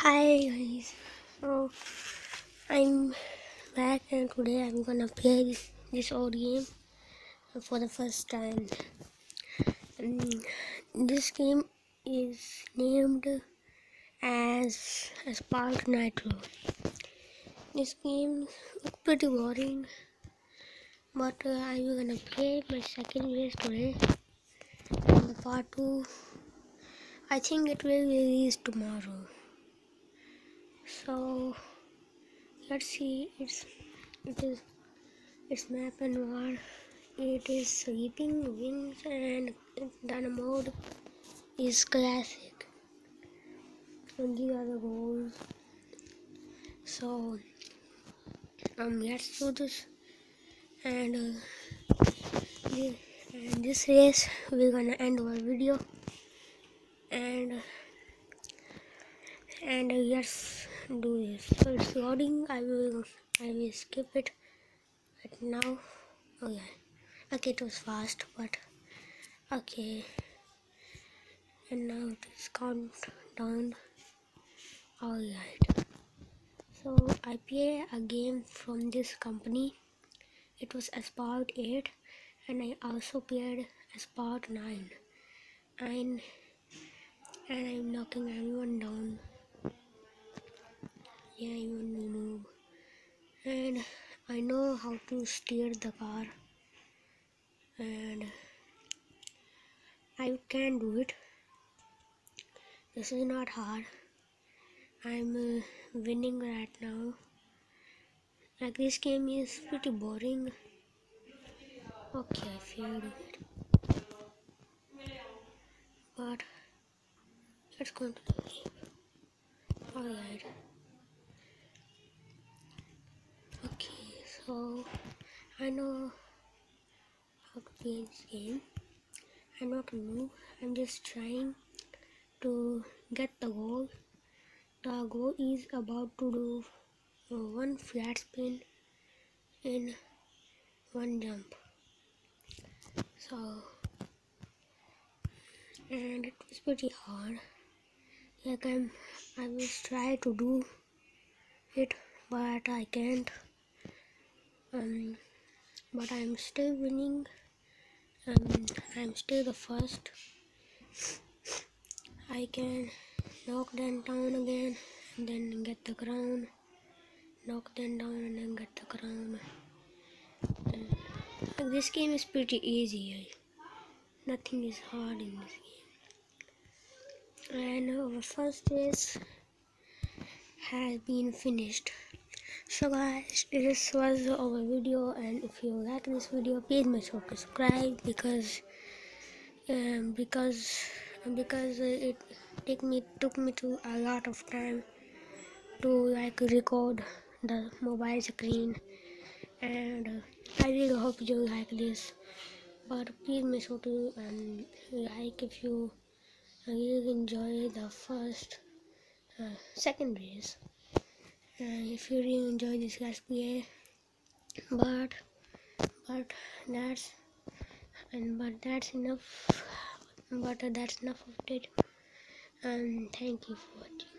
Hi guys, so I'm back and today I'm gonna play this, old game for the first time. Um, this game is named as Spark Nitro. This game is pretty boring, but uh, I'm gonna play my second race today. And part two, I think it will release tomorrow so let's see it's it is its map and war. It is sweeping wings and the mode is classic. And these are the goals. So um let's do this. And uh, and this race we're gonna end our video. And and uh, yes do this. So it's loading i will i will skip it. But now okay. Okay it was fast but okay. And now it is countdown oh, all right so i play a game from this company. It was Asphalt 8 and i also played Asphalt 9 and and i'm knocking everyone down yeah even noob and I know how to steer the car. And I can do it. This is not hard. I'm uh, winning right now. Like this game is pretty boring. Okay I failed it. But let's continue. Alright so I know how to play this game. I'm not noob I'm just trying to get the goal. The goal is about to do uh, one flat spin in one jump. So and it was pretty hard. Like I'm I will try to do it but I can't um, but I'm still winning um, I'm still the first. I can knock them down again and then get the crown. Knock them down and then get the crown. Uh, this game is pretty easy nothing is hard in this game. And our first race has been finished so guys this was our video and if you like this video please make sure to subscribe because um, because because it take me took me to a lot of time to like record the mobile screen. And I really hope you like this. But please make sure to um, like if you really enjoy the first uh, second race and if you really enjoy this let's play but but that's and but that's enough. But that's enough of it. And thank you for watching